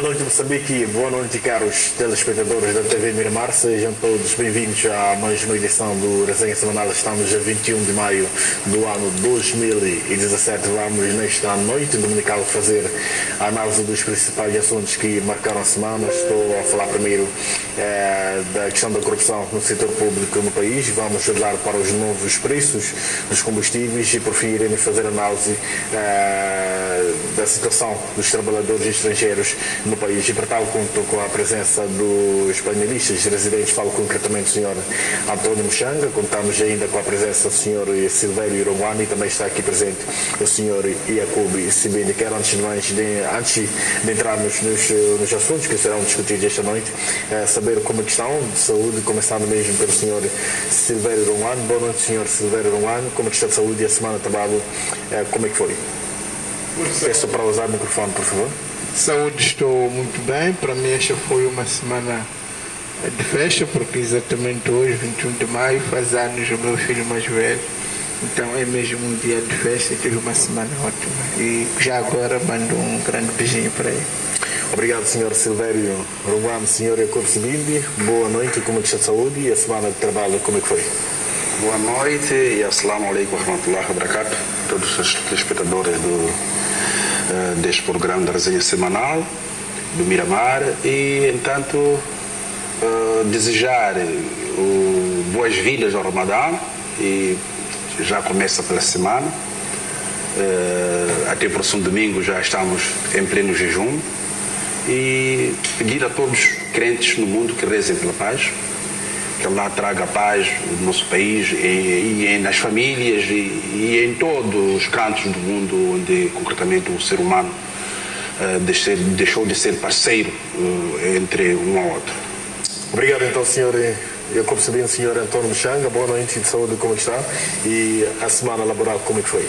Boa noite, Moçambique. Boa noite, caros telespectadores da TV Miramar. Sejam todos bem-vindos a mais uma edição do Resenha Semanal. Estamos a 21 de maio do ano 2017. Vamos, nesta noite dominical, fazer a análise dos principais assuntos que marcaram a semana. Estou a falar primeiro eh, da questão da corrupção no setor público no país. Vamos olhar para os novos preços dos combustíveis e, por fim, iremos fazer análise eh, da situação dos trabalhadores estrangeiros no país. E tal, conto com a presença dos painelistas residentes, falo concretamente do Sr. António Muxanga, contamos ainda com a presença do Sr. Silvério Irongwani e também está aqui presente o Sr. Iacob Sibini. Quero, antes de, mais, de, antes de entrarmos nos, nos assuntos que serão discutidos esta noite, eh, saber como é que estão de saúde, começando mesmo pelo Sr. Silvério Irongwani. Boa noite, Sr. Silvério Irongwani. Como é que está de saúde e a semana de trabalho, eh, como é que foi? Peço para usar o microfone, por favor. Saúde, estou muito bem. Para mim, esta foi uma semana de festa, porque exatamente hoje, 21 de maio, faz anos o meu filho mais velho. Então é mesmo um dia de festa e tive uma semana ótima. E já agora mando um grande beijinho para ele. Obrigado, Sr. Silvério Romano, Sr. Jacob Sibindi. Boa noite, como é que está a saúde e a semana de trabalho, como é que foi? Boa noite e assalamu alaikum wa rahmatullahi wa barakatuh. Todos os telespectadores do, uh, deste programa da resenha semanal do Miramar e, entanto, uh, desejar boas-vindas ao Ramadã e já começa pela semana. até o próximo domingo já estamos em pleno jejum e pedir a todos os crentes no mundo que rezem pela paz, que Allah traga paz no nosso país e, e nas famílias e, e, em todos os cantos do mundo onde concretamente o ser humano uh, deixou, deixou de ser parceiro uh, entre um ao outro. Obrigado então, senhor Jacob Sabino, senhor Antônio Mchanga. Boa noite de saúde, como está? E a semana laboral, como é que foi?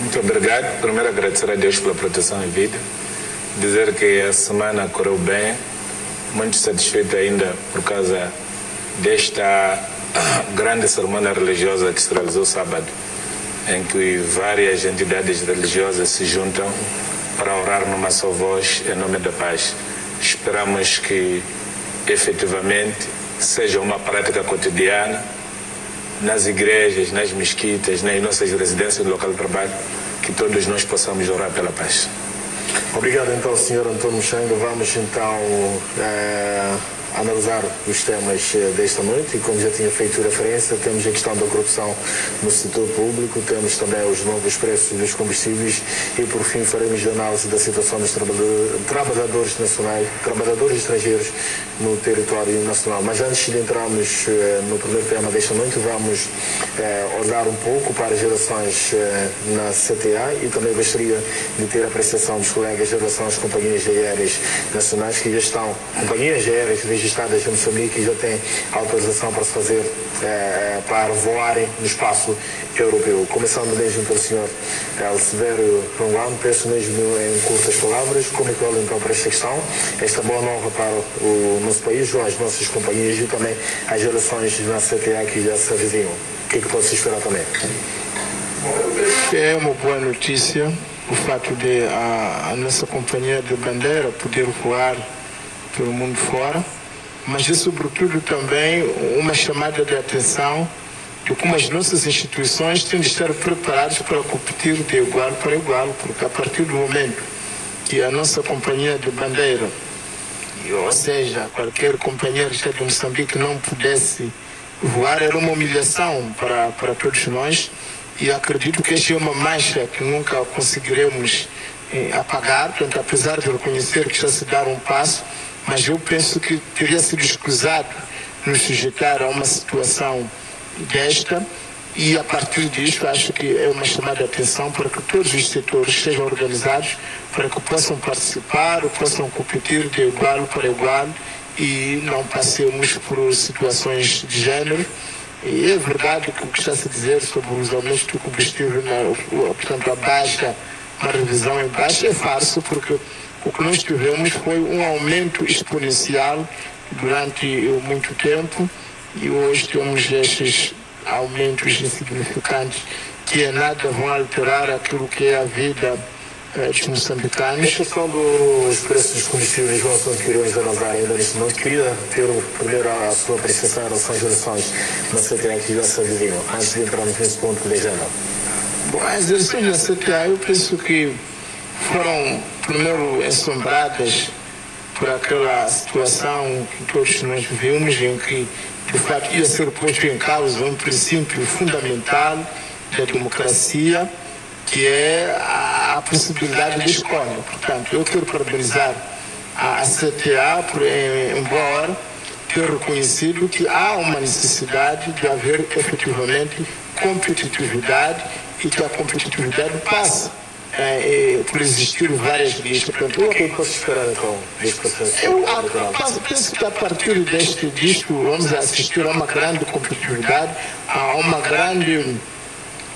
Muito obrigado. Primeiro agradecer a Deus pela proteção em vida. Dizer que a semana correu bem. Muito satisfeito ainda por causa desta grande cerimônia religiosa que se realizou sábado, em que várias entidades religiosas se juntam para orar numa só voz em nome da paz. Esperamos que efetivamente seja uma prática cotidiana nas igrejas, nas mesquitas, nas nossas residências do local de trabalho, que todos nós possamos orar pela paz. Obrigado então, Sr. Antônio Xanga. Vamos então é, analisar os temas desta noite e como já tinha feito referência, temos a questão da corrupção no setor público, temos também os novos preços dos combustíveis e por fim faremos a análise da situação dos trabalhadores nacionais, trabalhadores estrangeiros no território nacional. Mas antes de entrarmos eh, no primeiro tema desta noite, vamos eh, olhar um pouco para as gerações eh, na CTA e também gostaria de ter a apreciação dos colegas em relação às companhias aéreas nacionais que já estão, companhias aéreas registradas em Moçambique e já têm autorização para se fazer, para voarem no espaço europeu. Começando mesmo pelo senhor Alcevero Ronguano, peço mesmo em curtas palavras como é que olha então para esta questão, esta boa nova para o nosso país, ou as nossas companhias e também as relações na CTA que já se avizinham. O que é que pode se esperar também? É uma boa notícia o fato de a, a nossa companhia de bandeira poder voar pelo mundo fora, mas sobretudo também uma chamada de atenção de como as nossas instituições têm de estar preparadas para competir de igual para igual, porque a partir do momento que a nossa companhia de bandeira ou seja, qualquer companheiro de Moçambique não pudesse voar, era uma humilhação para, para todos nós. E acredito que esta é uma mancha que nunca conseguiremos eh, apagar. Portanto, apesar de reconhecer que está se dar um passo, mas eu penso que teria sido escusado nos sujeitar a uma situação desta. E a partir disso, acho que é uma chamada de atenção para que todos os setores sejam organizados para que possam participar, possam competir de igual para igual e não passemos por situações de género. E é verdade que o que está se dizer sobre os aumentos do combustível, portanto, a baixa, uma revisão em baixa, é falso, porque o que nós tivemos foi um aumento exponencial durante muito tempo e hoje temos estes aumentos insignificantes que em nada vão alterar aquilo que é a vida eh, dos moçambicanos. A questão dos preços dos combustíveis não são que iremos analisar ainda neste momento. Queria ter primeiro a sua apreciação em relação às eleições na CTA que já se antes de entrarmos nesse ponto de agenda. Bom, as eleições na CTA eu penso que foram primeiro ensombradas por aquela situação que todos nós vimos em que de facto ia ser posto em causa um princípio fundamental da democracia que é a, possibilidade de escolha. Portanto, eu quero parabenizar a, CTA por, em, em boa hora, ter reconhecido que há uma necessidade de haver efetivamente competitividade e que a competitividade passa é, por existir várias listas. Portanto, o que posso esperar então deste processo? Eu penso que a partir deste disco vamos assistir a uma grande competitividade, a uma grande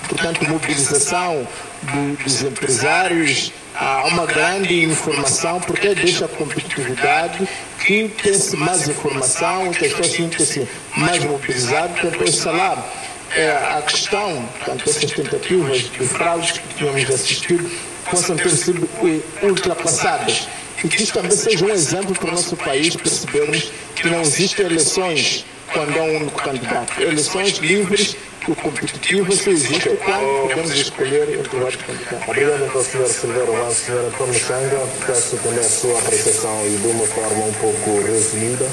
portanto, mobilização do, dos empresários, há uma grande informação, porque deixa a competitividade, que tem-se mais informação, que as pessoas sentem-se mais mobilizadas, portanto, esse salário é a questão, portanto, essas tentativas de fraudes que tínhamos assistido possam ter sido ultrapassadas. E que isto também seja um exemplo para o nosso país percebermos que não existem eleições quando há um único candidato. Eleições livres e competitivas só existem quando podemos escolher entre vários candidatos. Obrigado então, Sr. Silveira Vaz, Sr. Antônio Changa. Peço também a sua apreciação e de uma forma um pouco resumida.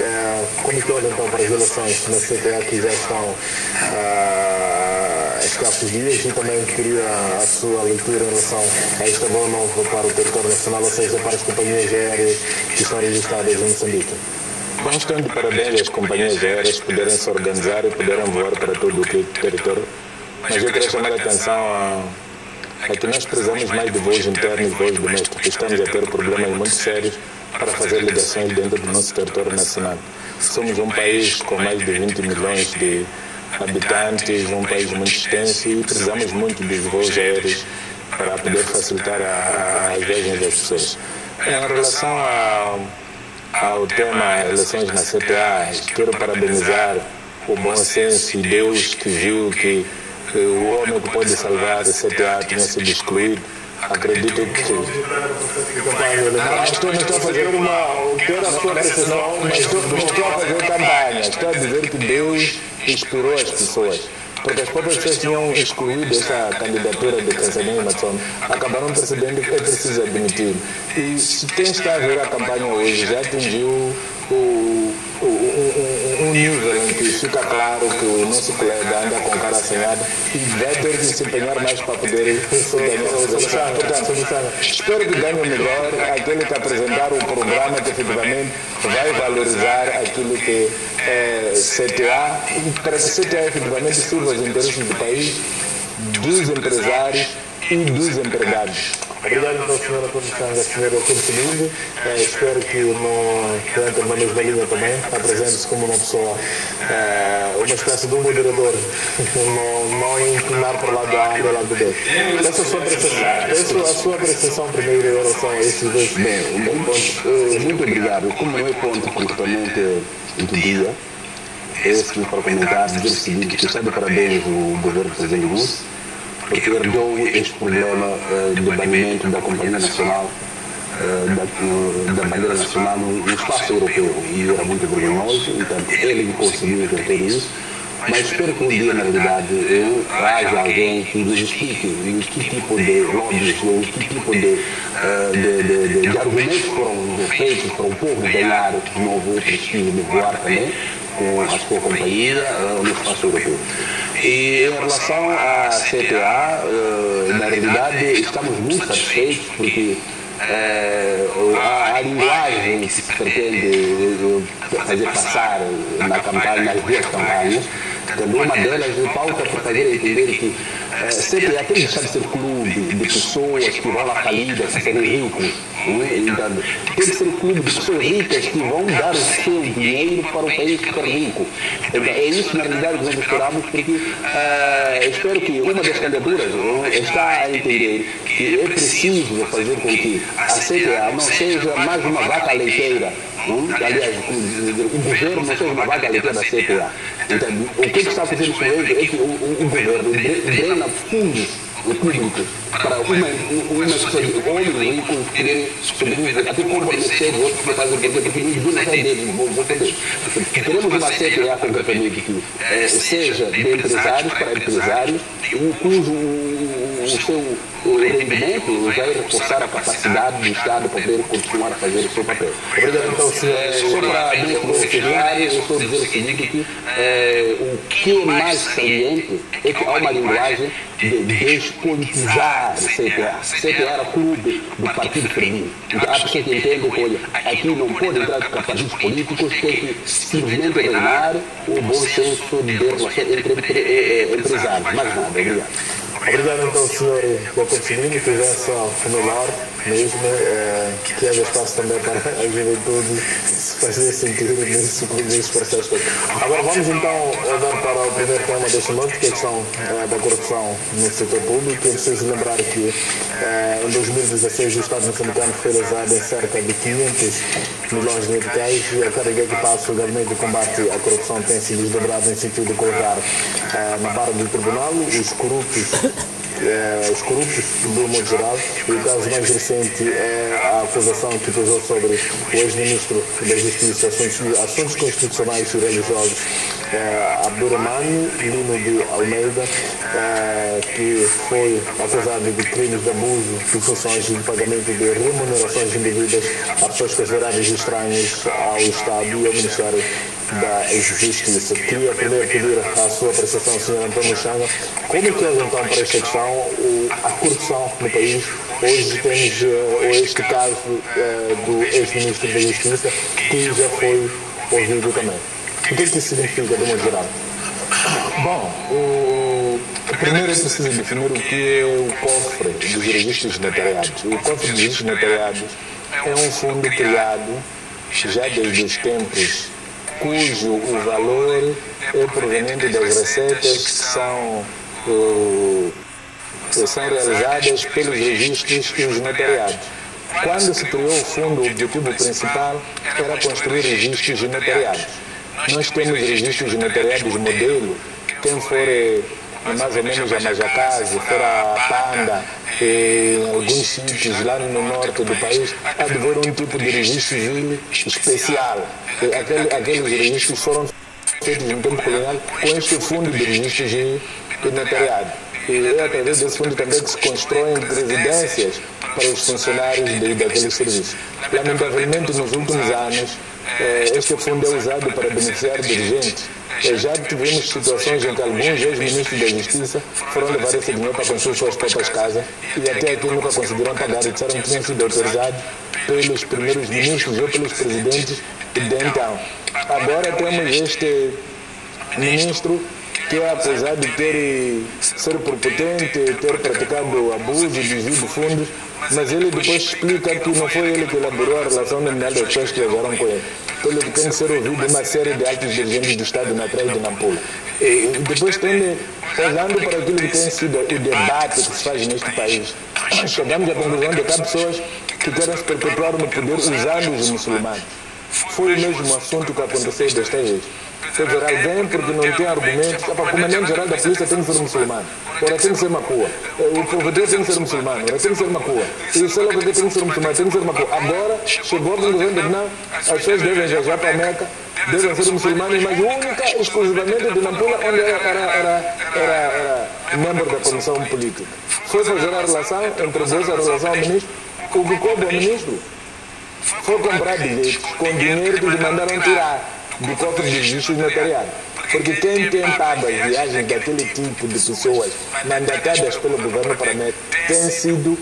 É, como que olha então para as eleições na CTA que já estão a uh, escassos dias e também queria a sua leitura em relação a esta boa nova para o território nacional, ou seja, para as companhias aéreas que estão registradas em Moçambique? Bom, estão de parabéns às companhias aéreas poderem se organizar e poderem voar para todo o território. Mas eu queria chamar a atenção a, a que nós precisamos mais de voos internos e voos domésticos. Estamos a ter problemas muito sérios para fazer ligações dentro do nosso território nacional. Somos um país com mais de 20 milhões de habitantes, um país muito extenso e precisamos muito dos voos aéreos para poder facilitar as viagens das pessoas. Em relação a ao tema eleições na CTA, quero parabenizar o bom senso e Deus que viu que, que o homem que pode salvar a CTA tinha sido excluído. Acredito que. Mas estou, estou a fazer uma. Quero a sua mas estou, estou a fazer campanha. Estou a dizer que Deus inspirou as pessoas porque as próprias pessoas tinham excluído essa candidatura de Cancelino Matson, acabaram percebendo que é preciso admitir. E se quem está a ver a campanha hoje já atingiu o, o, um nível em que fica claro que o nosso colega anda com cara assanhada e vai ter que se empenhar mais para poder ganhar Portanto, espero que ganhe melhor aquele que apresentar o programa que efetivamente vai valorizar aquilo que é CTA, para que CTA efetivamente sirva os interesses do país, dos empresários e dos empregados. Obrigado então, senhora Comissão, senhora Conselho. É, espero que não que na mesma linha também, apresente-se como uma pessoa, é, uma espécie de um moderador, não, não inclinar para o lado A ou lado B. Essa é a sua apreciação, essa a sua primeiro em relação a estes dois Bem, muito, muito obrigado. Como é ponto principalmente do dia, esse para comentar, dizer o seguinte, que está de parabéns o governo presidente Lúcio, porque herdou este problema uh, do banimento da Companhia Nacional, uh, da, da, bandeira nacional no, espaço europeu. E era muito vergonhoso, então ele conseguiu inverter isso. Mas espero que um dia, na realidade, eh, haja alguém que nos explique que tipo de lobbies, que tipo de, de, de, de argumentos foram feitos para o povo ganhar de novo o prestígio de voar também com a sua companhia no espaço europeu. E em relação à CTA, uh, na realidade estamos muito satisfeitos porque uh, a, a, linguagem que se pretende fazer passar na campanha, nas duas campanhas, também uma delas pauta para fazer entender que é, sempre até deixar de ser clube de pessoas que vão lá falidas, serem ricos. É? Então, tem que ser clube de pessoas ricas que vão dar o seu dinheiro para o país ficar rico. Então, é isso, na realidade, que nós esperamos, porque uh, espero que uma das candidaturas está a entender que é preciso fazer com que a CTA não seja mais uma vaca leiteira Aliás, o, o governo não seja uma vaca leiteira da CTA. Então, o que, que está fazendo com ele é que o, o, o governo drena fundos públicos para uma, uma pessoa de olho rico poder sobreviver, até os outros para fazer porque ninguém não sai deles, vão fazer. Queremos uma CPA com que seja de empresários para empresários, cujo o seu o rendimento vai reforçar a capacidade do Estado para poder continuar a fazer o seu papel. Obrigado, então, senhor. Só para mencionar, eu estou dizer o seguinte, que é, o que é mais saliente é que há uma linguagem de despolitizar o CPA. CPA era clube do Partido Feminino. Então, há pessoas que entendem que, olha, aqui não pode entrar com partidos políticos, tem que simplesmente reinar o bom senso de relação entre, entre empresários. Mais nada, obrigado. Obrigado então, senhor Dr. Firmino, presença familiar mesmo, é, que haja espaço também para a juventude fazer sentido nesse, processo todo. Agora vamos então dar para o primeiro tema deste noite, que é a questão é, da corrupção no setor público. Eu preciso lembrar que é, em 2016 o Estado moçambicano foi lesado em cerca de 500 milhões de meticais e a cada dia que passa o Gabinete de Combate à Corrupção tem se desdobrado em sentido de colocar na barra do tribunal os corruptos é, os corruptos do modo geral. E o caso mais recente é a acusação que pesou sobre o ex-ministro da Justiça, Assuntos, Constitucionais e Religiosos, é, Abdurrahman Lino de Almeida, é, que foi acusado de crimes de abuso de funções de pagamento de remunerações indevidas a pessoas consideradas estranhas ao Estado e ao Ministério da Justiça. Queria primeiro pedir a sua apreciação, Sr. Antônio Changa, como é que é então para esta questão a corrupção no país? Hoje temos uh, este caso uh, do ex-ministro da Justiça, que já foi ouvido também. O que é que isso significa, de modo geral? Bom, o... primeiro é preciso definir o que é o cofre dos registros notariados. O cofre dos registros notariados é um fundo criado já desde os tempos cujo o valor é proveniente das receitas que são, uh, são realizadas pelos registros e os notariados. Quando se criou o fundo, o objetivo principal era construir registros notariados. Nós temos registros notariados modelo, quem for eh, mais ou menos a Majacase, for a Panda, em alguns sítios lá no norte do país, há de haver um tipo de registro civil especial. Aquele, aqueles registros foram feitos no tempo colonial com este fundo de registros de notariado. E é através desse fundo também se constroem residências para os funcionários de, daqueles serviços. Lamentavelmente, nos últimos anos, eh, este fundo é usado para beneficiar dirigentes já tivemos situações em que alguns ex-ministros da Justiça foram levar esse dinheiro para construir suas próprias casas e até aqui nunca conseguiram pagar e disseram que tinham sido autorizados pelos primeiros ministros ou pelos presidentes de então. Agora temos este ministro que apesar de ter ser prepotente, ter praticado abuso, desvio de fundos, mas ele depois explica que não foi ele que elaborou a relação nominal das pessoas que levaram com ele pelo que tem que ser ouvido uma série de altos dirigentes do Estado na praia de Nampula. E depois tem, olhando para aquilo que tem sido o debate que se faz neste país, chegamos à conclusão de que há pessoas que querem se perpetuar no poder usando os muçulmanos. Foi o mesmo assunto que aconteceu desta vez federal vem porque não tem argumentos. O comandante-geral da polícia tem que ser muçulmano. Ora, tem que ser Macua. O provedor tem que ser muçulmano. Ora, tem que ser Macua. E o selo tem que ser muçulmano. Tem que ser Macua. Agora, chegou a conclusão de que não, as pessoas devem viajar para a Meca, devem ser muçulmanos, mas única, exclusivamente de Nampula, onde era, era, era, era membro da comissão política. Foi fazer a relação, entregou-se a relação ao ministro, o que coube ao ministro foi comprar bilhetes com dinheiro que lhe mandaram tirar do cofre de registros notariados. Porque quem as viagens daquele tipo de pessoas mandatadas pelo governo para mim tem sido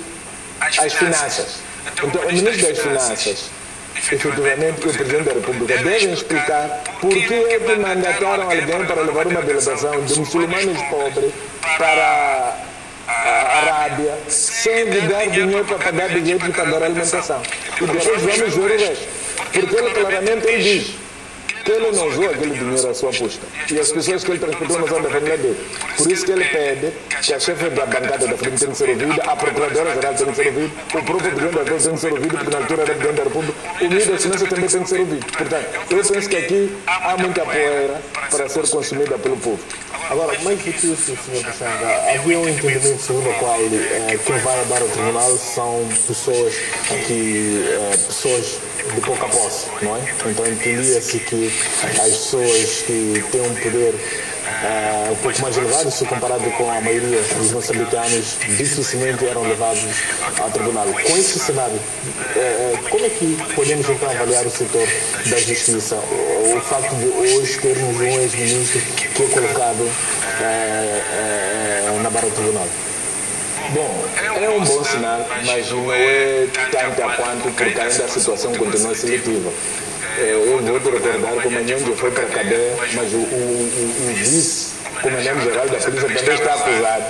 as finanças. Então, o ministro das Finanças, efetivamente, o Presidente da República devem explicar por que é que mandataram alguém para levar uma delegação de muçulmanos pobres para a Arábia sem lhe dar dinheiro para pagar bilhete e pagar alimentação. E depois vamos ver o resto. Porque ele claramente ele diz ele não usou aquele dinheiro à sua custa. E as pessoas que ele transportou não são da família dele. Por isso que ele pede que a chefe da bancada da frente tem que ser ouvida, a procuradora-geral tem que ser ouvida, o próprio presidente da Câmara tem que ser ouvido, porque na altura era presidente da República, o ministro da Finanças também tem que ser ouvido. Portanto, eu penso que aqui há muita poeira para ser consumida pelo povo. Agora, mais do que isso, Sr. Caxanga, havia um entendimento segundo o qual eh, quem vai andar ao tribunal são pessoas que eh, pessoas de pouca posse, não é? Então entendia-se que as pessoas que têm um poder um pouco mais elevado se comparado com a maioria dos moçambicanos, dificilmente eram levados ao tribunal. Com esse cenário, uh, como é que podemos então avaliar o setor da justiça? O, facto de hoje termos um ex-ministro que é colocado uh, na barra do tribunal. Bom, é um bom sinal, mas não é tanto a quanto porque ainda a situação continua seletiva. É, eu vou te recordar que o Manhongo foi para a cadeia, mas o, o, o, o vice-comandante-geral da polícia também está acusado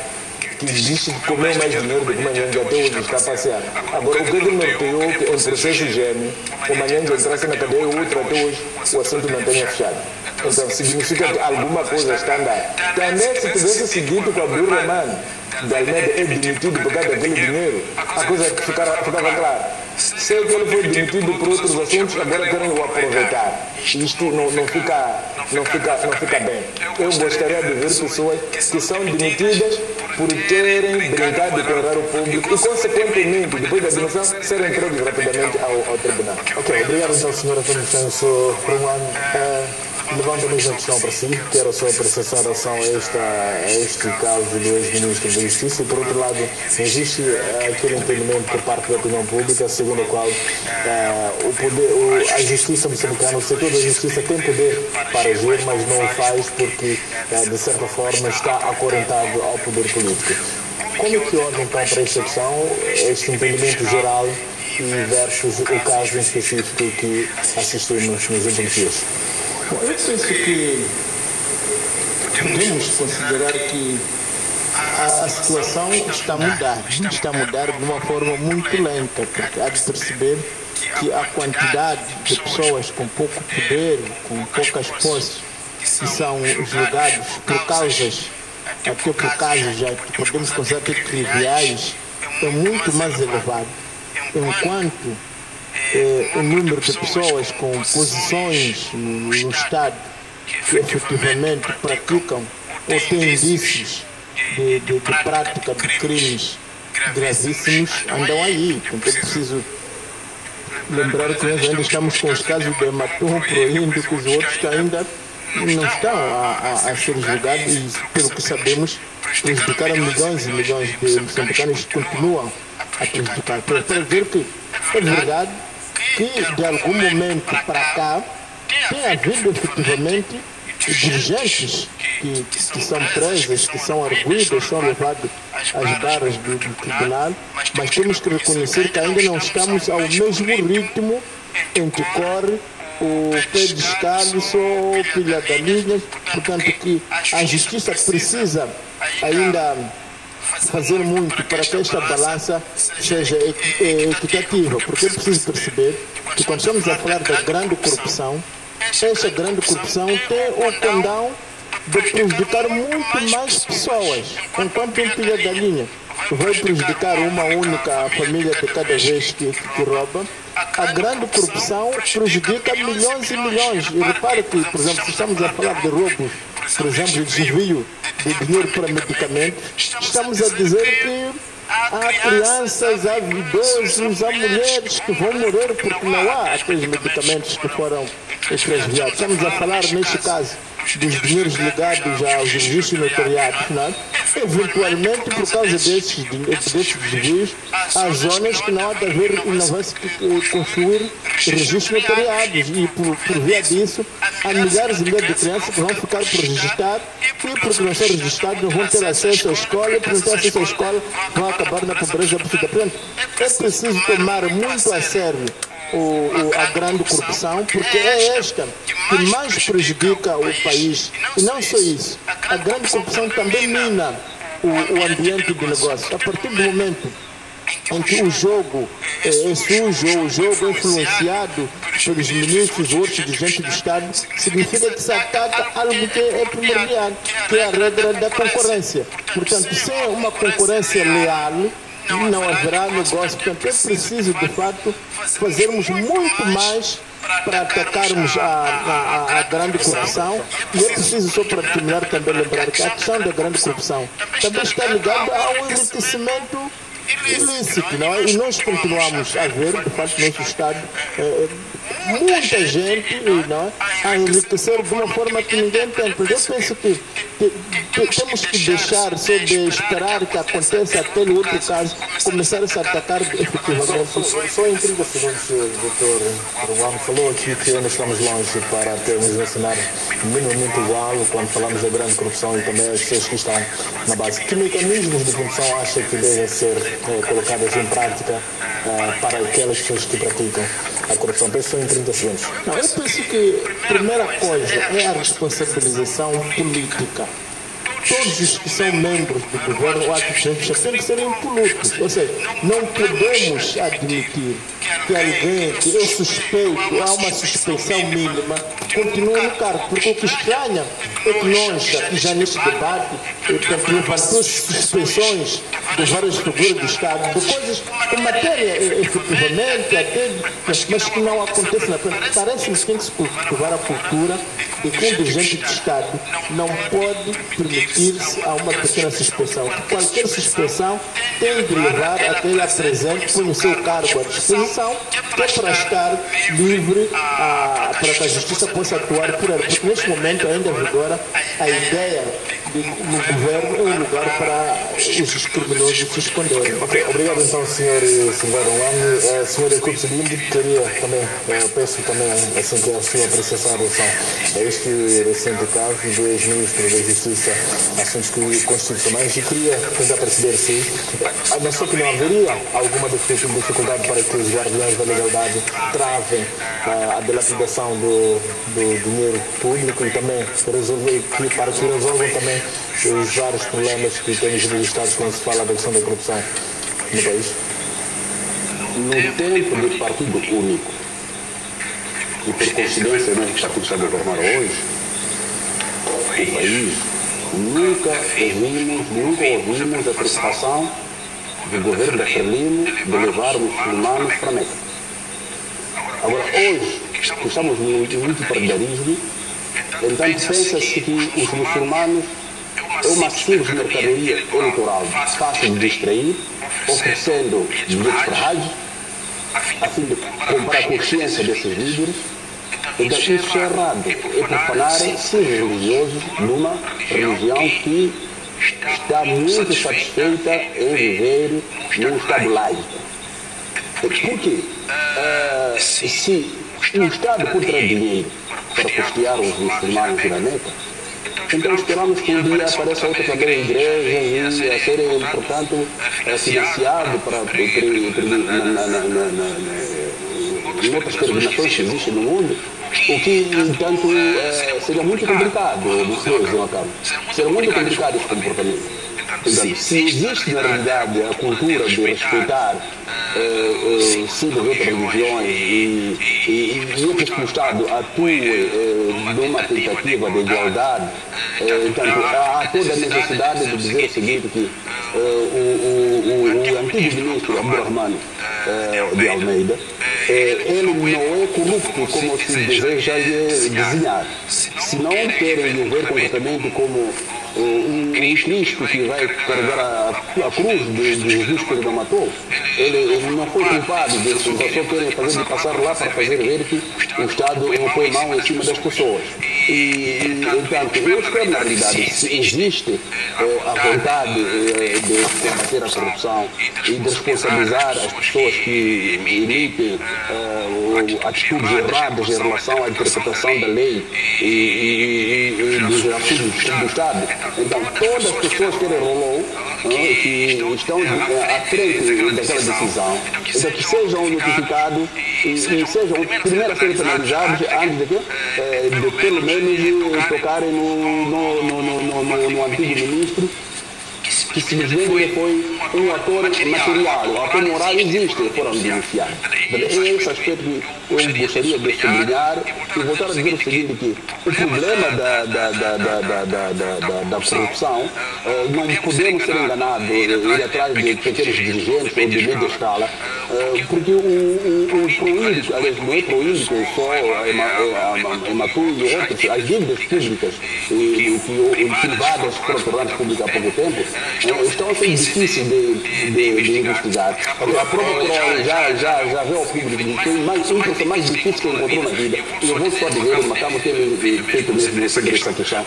que existe que comeu mais dinheiro do que Manhongo até hoje está passeando. Agora, o que ele norteou que em processo gêmeo, o Manhongo entrasse na cadeia o outro até hoje, o assunto não tenha fechado. Então, significa que alguma coisa está andando. Também, se tivesse seguido com a Burra, mano, de Almeida é demitido por causa daquele dinheiro, a coisa ficava, ficava clara. Que ele foi demitido por outros assuntos, agora querem o aproveitar. Isto não, não, fica, não, fica, não fica bem. Eu gostaria de ver pessoas que são demitidas por terem brincado com o raro público e, consequentemente, depois da demissão, serem entregues rapidamente ao, ao tribunal. Ok, obrigado então, senhora Antônio Sanso, por um ano. Uh levanta a mesma questão para si, quero a sua apreciação em a, esta, a este caso do ex-ministro da Justiça e, por outro lado, existe uh, aquele entendimento por parte da opinião pública segundo o qual uh, o poder, o, a justiça moçambicana, o setor da justiça tem poder para agir, mas não o faz porque, uh, de certa forma, está acorrentado ao poder político. Como é que olha, então, para esta questão, este entendimento geral e versus o caso em específico que assistimos nos últimos dias? Eu penso que podemos considerar que a, a, situação está a mudar, está a mudar de uma forma muito lenta, porque há de perceber que a quantidade de pessoas com pouco poder, com poucas posses, que são julgados por causas, até por causas já podemos considerar que triviais, é muito mais elevado. Enquanto o número de pessoas com posições no, Estado que efetivamente praticam ou têm indícios de, de, de prática de crimes gravíssimos andam aí. Então é preciso lembrar que nós ainda estamos com os casos de Matum, Proindo, que os outros que ainda não estão a, a, a ser julgados e, pelo que sabemos, prejudicaram milhões e milhões de moçambicanos que continuam a prejudicar. Para ver que é verdade que de algum momento para cá tem havido efetivamente dirigentes que, que são presas, que são arguídas, são levados às barras do, do, tribunal, mas temos que reconhecer que ainda não estamos ao mesmo ritmo em que corre o pé descalço ou pilha da linha, portanto que a justiça precisa ainda fazer muito para que esta balança seja equitativa, porque é preciso perceber que quando estamos a falar da grande corrupção, esta grande corrupção tem o condão de prejudicar muito mais pessoas, enquanto um pilha da linha. Vai prejudicar uma única família de cada vez que, que rouba, a grande corrupção prejudica milhões e milhões. E repare que, por exemplo, se estamos a falar de roubos, por exemplo, de desvio de dinheiro para medicamentos, estamos a dizer que há crianças, há idosos, há mulheres que vão morrer porque não há aqueles medicamentos que foram transviados. Estamos a falar, neste caso, dos dinheiros ligados aos registros notariados, não é? eventualmente por causa desses, desses desvios, há zonas que não há de haver, não vai se construir registros notariados e por, por via disso há milhares e milhares de crianças que vão ficar por registrar e porque não são registrados não vão ter acesso à escola e por não ter acesso à escola vão acabar na pobreza absoluta. Portanto, é preciso tomar muito a sério o, o, a grande corrupção, porque é esta que mais prejudica o país. E não só isso, a grande corrupção também mina o, o ambiente de negócio. A partir do momento em que o jogo é, é sujo, o jogo é influenciado pelos ministros ou outros dirigentes do Estado, significa que se ataca algo que é primordial, que é a regra da concorrência. Portanto, sem uma concorrência leal, não haverá negócio. Portanto, é preciso, de fato, fazermos muito mais para atacarmos a, a, a, grande corrupção. E é preciso, só para terminar, também lembrar que a questão da grande corrupção também está ligada ao enriquecimento ilícito, não é? E nós continuamos a ver, de facto, nosso Estado. É, muita gente não é? a enriquecer de uma forma que ninguém tem. Porque eu penso que temos que deixar só de esperar que aconteça aquele outro caso, começar a se atacar efetivamente. Só em 30 segundos, doutor Ruano falou aqui que ainda estamos longe para termos um cenário minimamente igual quando falamos da grande corrupção e também as pessoas que estão na base. Que mecanismos de corrupção acha que devem ser eh, colocadas em prática eh, para aquelas pessoas que praticam a corrupção? Penso em 30 segundos. Não, eu penso que a primeira coisa é a responsabilização política todos os que são membros do governo ou ativos têm que ser impolutos. Ou seja, não podemos admitir que alguém que é suspeito, há uma suspeição mínima, continue no cargo. Porque o que estranha é que nós, aqui já neste debate, levantou suspeições de várias figuras do Estado, de coisas com matéria efetivamente, até, mas, que não acontece na frente. Parece-me que tem que se cultivar a cultura de que um dirigente de Estado não pode permitir-se a uma pequena suspensão. Qualquer suspensão tem de levar até ele apresente, põe o seu cargo à disposição, que é para estar livre a, para que a justiça possa atuar por ele. Porque neste momento ainda vigora a ideia no governo um lugar para os criminosos se esconderem. Obrigado então, senhor Silveira. Uh, senhor Jacob Segundo, queria também, uh, peço também que a sua apreciação em relação a este recente caso do ex-ministro da Justiça, assuntos constitucionais, e queria tentar perceber se, na sua opinião, haveria alguma dificuldade para que os guardiões da legalidade travem uh, a dilapidação do, do dinheiro público e também resolver, para que resolvam também os vários problemas que temos registrados quando se fala da questão da corrupção no país? No tempo de partido único, e por coincidência nós que está começando a governar hoje, o país, nunca ouvimos, nunca ouvimos a preocupação do governo da Frelimo de levar os muçulmanos para Meca. Agora, hoje, que estamos no multipartidarismo, então pensa-se que os muçulmanos é uma simples mercadoria eleitoral fácil de distrair, oferecendo bilhetes para rádio, a fim de comprar a consciência desses líderes. Então isso é errado, é profanar símbolos religiosos numa religião que está muito satisfeita em viver num Estado laico. Por quê? Uh, se o Estado por dinheiro para custear os muçulmanos na Meca, então esperamos que um dia apareça outra também igreja e a serem, portanto, para, na, na, em outras peregrinações que existem no mundo, o que, entanto, é, seria muito complicado, não sei, João Cabo. Seria muito complicado esse comportamento. Se existe na realidade a cultura de respeitar uh, uh, outras religiões e, e, e outros que o Estado atue uh, numa tentativa de igualdade, uh, então, há toda a necessidade de dizer o seguinte, que uh, o, o, o, antigo ministro Abdurrahman uh, de Almeida, ele não é corrupto como se deseja desenhar. Se não querem ver completamente como um, Cristo que vai carregar a, a cruz de, de Jesus que ele não matou, ele, ele não foi culpado disso, só querem fazer de passar lá para fazer ver que o Estado põe mão em cima das pessoas. E, portanto, eu espero, na realidade, se existe eh, a vontade eh, de combater a corrupção e de responsabilizar as pessoas que emitem eh, atitudes erradas em relação à interpretação da lei e, e, e dos assuntos do Estado, então todas as pessoas que ele rolou que estão à frente daquela decisão, então que sejam notificados e, e sejam primeiro a serem penalizados antes de, de pelo menos tocarem no, no, no, no, no, no antigo ministro que simplesmente foi um ator material. Ator moral existe, foram denunciados. É esse aspecto que eu gostaria de sublinhar e voltar a dizer o seguinte, que o problema da, da, da, da, da, da, da, da corrupção, eh, não podemos ser enganados, ir atrás de pequenos dirigentes ou de média escala, eh, porque o, o, o proíndico, aliás, não é proíndico, só a e outros, as dívidas públicas e, que, privadas foram tornadas públicas há pouco tempo, eh, estão a ser difíceis de, de, de investigar. A própria já, já, já veio ao público que mais, um dos mais difíceis que encontrou na vida. E eu vou só dizer, o Macamo teve feito mesmo esta questão.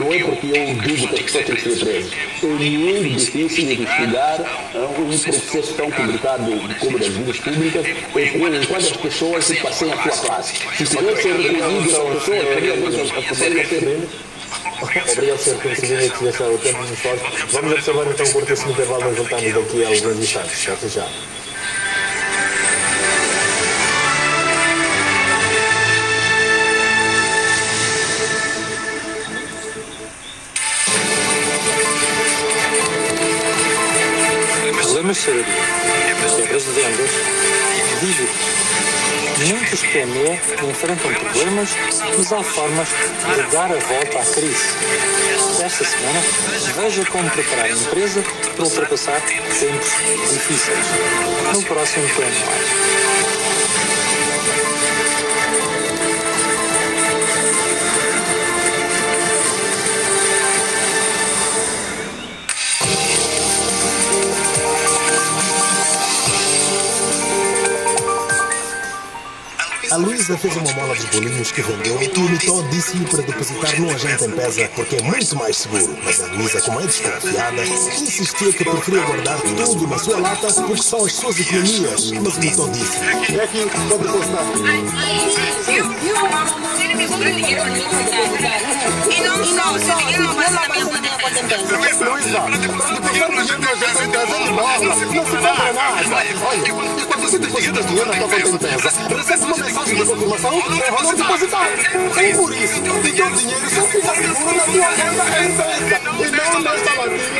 Não é porque eu digo que as pessoas que ser presas. É muito difícil investigar um processo tão complicado como das vidas públicas, enquanto as pessoas se passem a sua classe. Se tivesse ser recolhido as pessoas, poderiam ser Obrigado, senhor conhecimento que deixar o tempo nos foge. Vamos observar então um curtíssimo intervalo, nós voltamos daqui a alguns instantes. Até já. Muitos PME enfrentam problemas, mas há formas de dar a volta à crise. Esta semana, veja como preparar a empresa para ultrapassar tempos difíceis. No próximo PME. A Luísa fez uma mola de bolinhos que vendeu e o Mitó disse-lhe para depositar no agente em pesa porque é muito mais seguro. Mas a Luísa, como é desconfiada, insistia que preferia guardar tudo na sua lata porque são as suas economias. Mas o Mitó disse: É aqui, pode depositar. E não só, se ninguém não vai na minha conta em pesa. Luísa, depositar dinheiro no agente em pesa de borla, não se compra nada. Olha, e quando você deposita dinheiro na tua conta em pesa, recebe uma mensagem de confirmação é valor depositado. E por isso, o teu dinheiro só fica seguro na tua conta em pesa e não nesta latinha.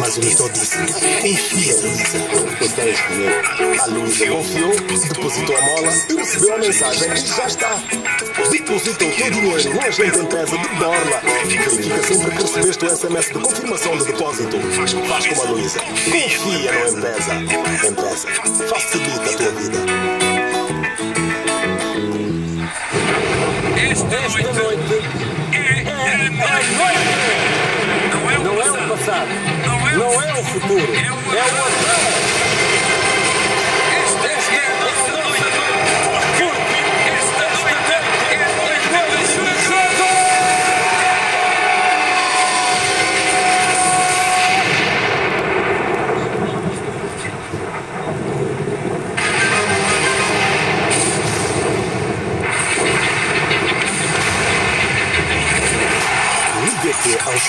Mas o Vitor disse, confia, Luísa. Então escolheu. A Luísa confiou, depositou a mola e recebeu a mensagem e já está. Deposita o teu dinheiro no agente em pesa de Borla. Verifica sempre que recebeste o SMS de confirmação do depósito. Faz como a Luísa. Confia no Empresa. Empresa. Facilita a tua vida. Esta noite. é, é a noite. Não é o passado, não é o futuro, é o agora.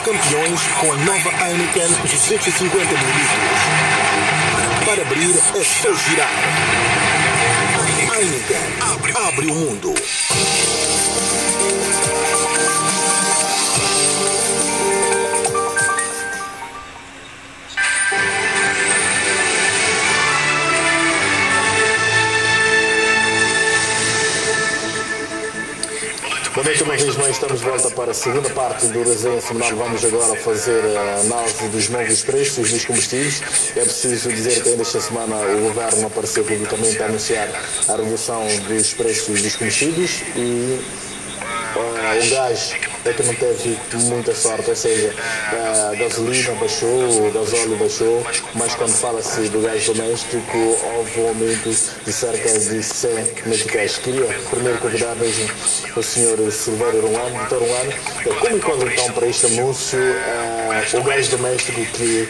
Campeões com a nova Heineken 250 ml. Para abrir é só girar. Heineken abre o mundo. Boa noite, uma vez mais estamos de volta para a segunda parte do resenha semanal. Vamos agora fazer a análise dos novos preços dos combustíveis. É preciso dizer que ainda esta semana o governo apareceu publicamente a anunciar a redução dos preços dos combustíveis e uh, o gás é que não teve muita sorte, ou seja, a gasolina baixou, o gasóleo baixou, mas quando fala-se do gás doméstico, houve um aumento de cerca de 100 meticais. Queria primeiro convidar mesmo o senhor Silvério Ruano, doutor Ruano, como encontra então para este anúncio uh, o gás doméstico que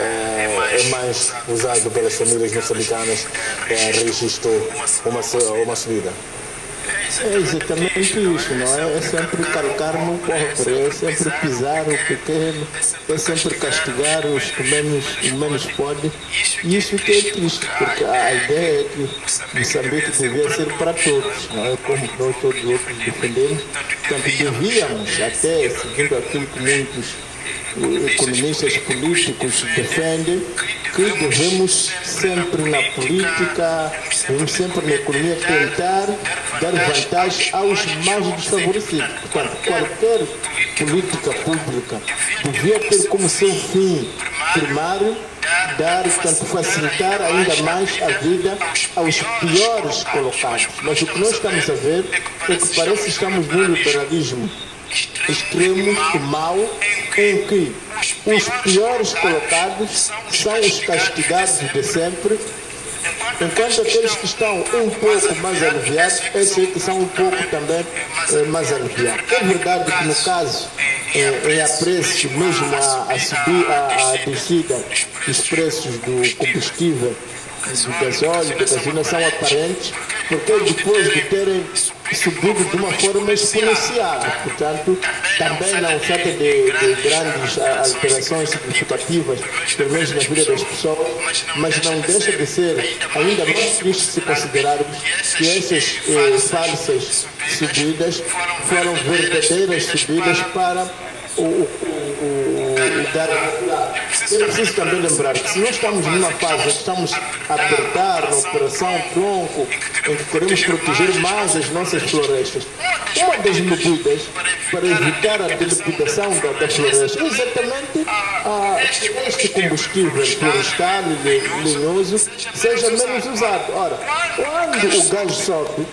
uh, é mais usado pelas famílias moçambicanas uh, registrou uma, uma subida? É exatamente isso, não é? É sempre calcar no pobre, é sempre pisar o pequeno, é sempre castigar os que menos, menos podem. E isso que é triste, porque a ideia é que Moçambique devia ser para todos, não é? Como nós todos os outros defendemos. Portanto, devíamos, até seguindo aquilo que muitos economistas políticos defendem que devemos sempre na política, devemos sempre na economia tentar dar vantagem aos mais desfavorecidos. Portanto, qualquer política pública devia ter como seu fim primário dar, portanto, facilitar ainda mais a vida aos piores colocados. Mas o que nós estamos a ver é que parece que estamos no liberalismo extremo e mau em que os piores colocados são os castigados de sempre, enquanto aqueles que estão um pouco mais aliviados, esses que são um pouco também eh, mais aliviados. É verdade que no caso eh, em apreço mesmo a, a subir a, a descida dos preços do combustível, do gasóleo, da gasolina são aparentes, porque depois de terem subido de uma forma exponencial. Portanto, também não trata de, de grandes alterações significativas, pelo menos na vida das pessoas, mas não deixa de ser ainda mais triste se considerarmos que essas eh, falsas subidas foram verdadeiras subidas para o, o, o, eu preciso também lembrar que se nós estamos numa fase estamos a apertar na operação tronco, em que queremos proteger mais as nossas florestas, uma das medidas para evitar a dilapidação da, da floresta é exatamente a, que este combustível florestal e lenhoso seja menos usado. Ora, quando o gás sobe,